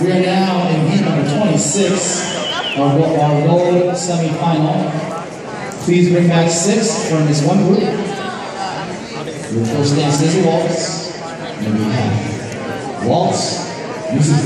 We are now in heat number 26, of our gold semifinal. Please bring back six from this one group. Your first dance is a waltz, and we have waltz, music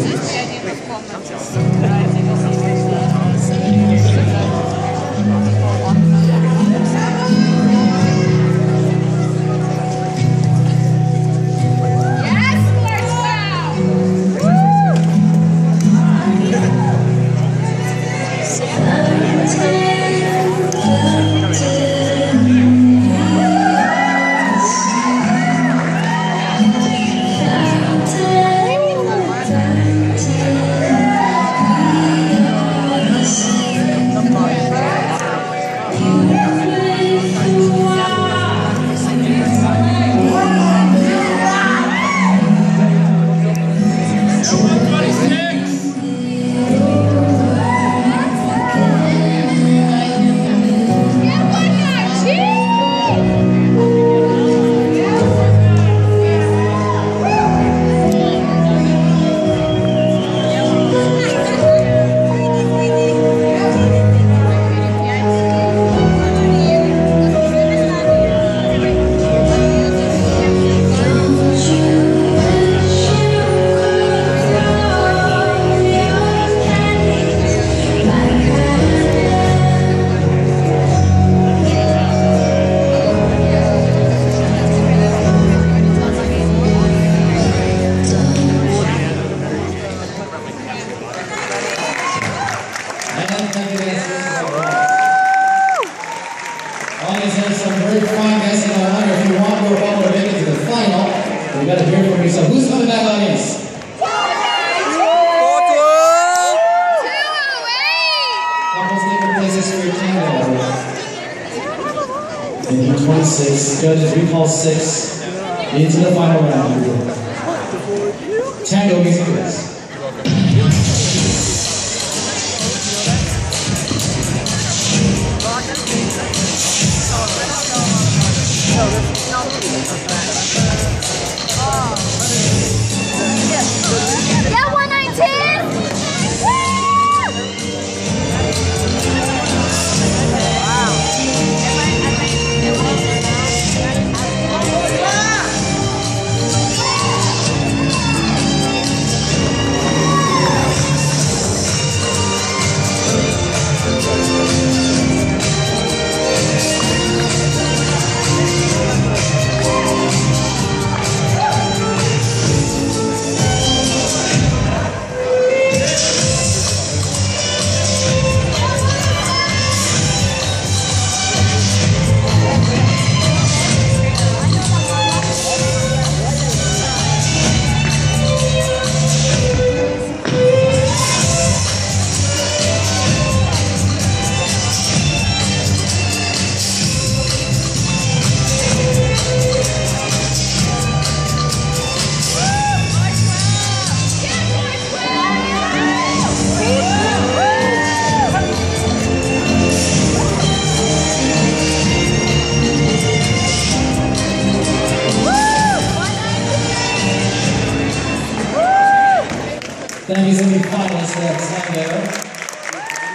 Heat 26, judges recall six into the final round. Tango music please. Yeah, 119!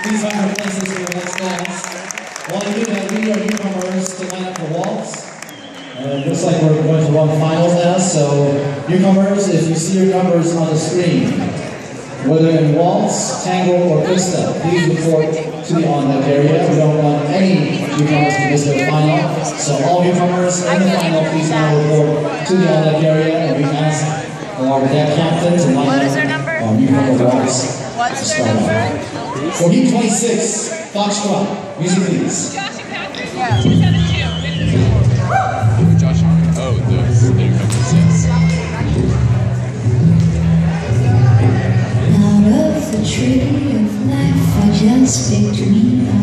Please find your places for your next dance. While you do that, we need our newcomers to line up for waltz. Uh, it looks like we're going to run finals now, so newcomers, if you see your numbers on the screen, whether in waltz, tango, or pista, please report to the on-deck area. We don't want any newcomers to miss their final. So all newcomers in the final, please now report to the on-deck area, and we ask our deck captains and line up our newcomer waltz. What is their number? For heat 26, Foxtrot, music please. Yeah. Josh. Oh, the. Out of the tree of life, I just picked me up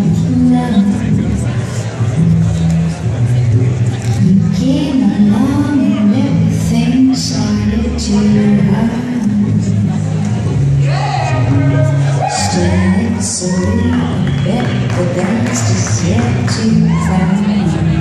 Pegaste sete famílias.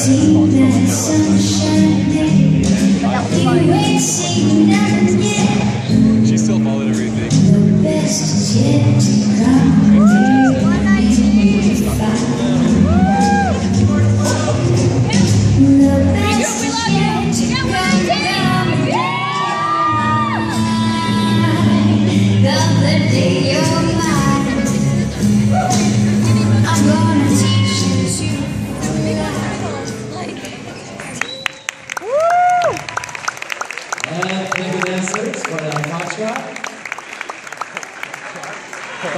see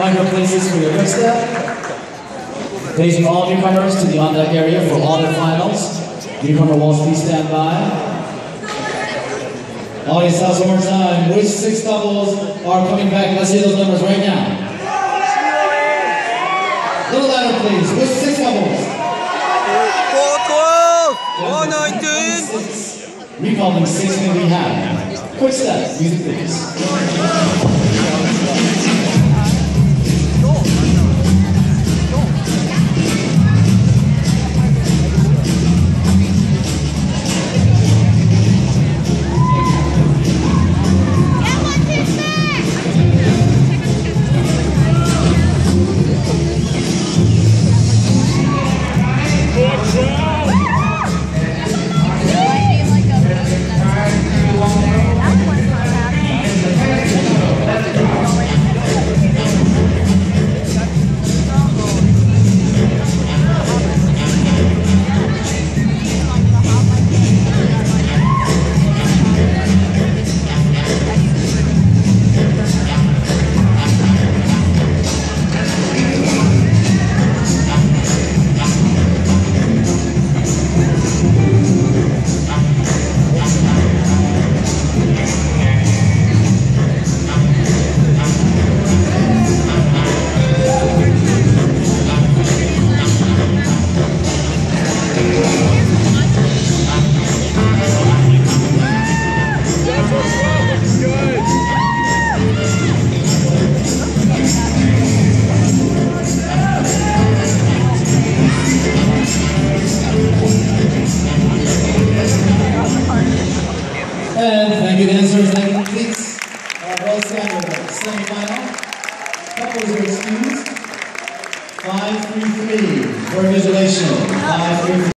Find your places for your quick step. Facing all newcomers to the on deck area for all the finals. Newcomer waltz, please stand by. Audience house one more time. Which six doubles are coming back? Let's hear those numbers right now. Little louder, please. Which six doubles? 412! 419! Recalling six may we have. Quick step, music please. Thank you dancers, thank you